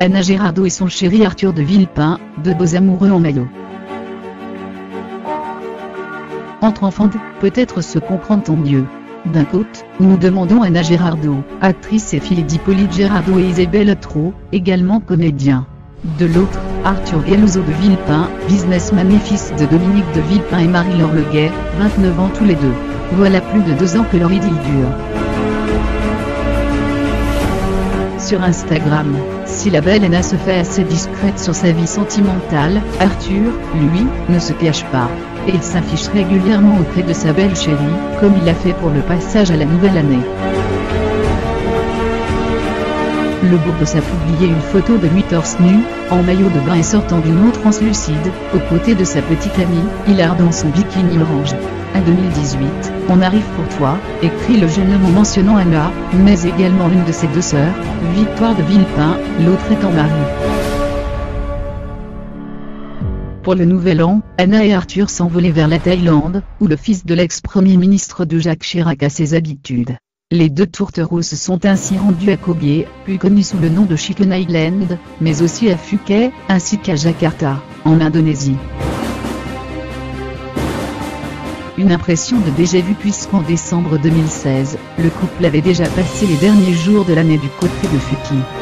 Anna Gérardo et son chéri Arthur de Villepin, deux beaux amoureux en maillot. Entre enfants, peut-être se comprend-on mieux. D'un côté, nous demandons Anna Gérardo, actrice et fille d'Hippolyte Gérardo et Isabelle Trot, également comédien. De l'autre, Arthur Gallozo de Villepin, businessman et fils de Dominique de Villepin et Marie-Laure Leguet, 29 ans tous les deux. Voilà plus de deux ans que leur idylle dure. Sur Instagram, si la belle Anna se fait assez discrète sur sa vie sentimentale, Arthur, lui, ne se cache pas. Et il s'affiche régulièrement auprès de sa belle chérie, comme il l'a fait pour le passage à la nouvelle année. Le Bourbos a publié une photo de lui torse nu, en maillot de bain et sortant d'une eau translucide, aux côtés de sa petite amie, Hilar dans son bikini orange. À 2018, on arrive pour toi, écrit le jeune homme en mentionnant Anna, mais également l'une de ses deux sœurs, Victoire de Villepin, l'autre étant Marie. Pour le nouvel an, Anna et Arthur s'envolaient vers la Thaïlande, où le fils de l'ex-premier ministre de Jacques Chirac a ses habitudes. Les deux tourtereaux se sont ainsi rendus à Koh plus connu sous le nom de Chicken Island, mais aussi à Phuket, ainsi qu'à Jakarta, en Indonésie. Une impression de déjà vu puisqu'en décembre 2016, le couple avait déjà passé les derniers jours de l'année du côté de Phuket.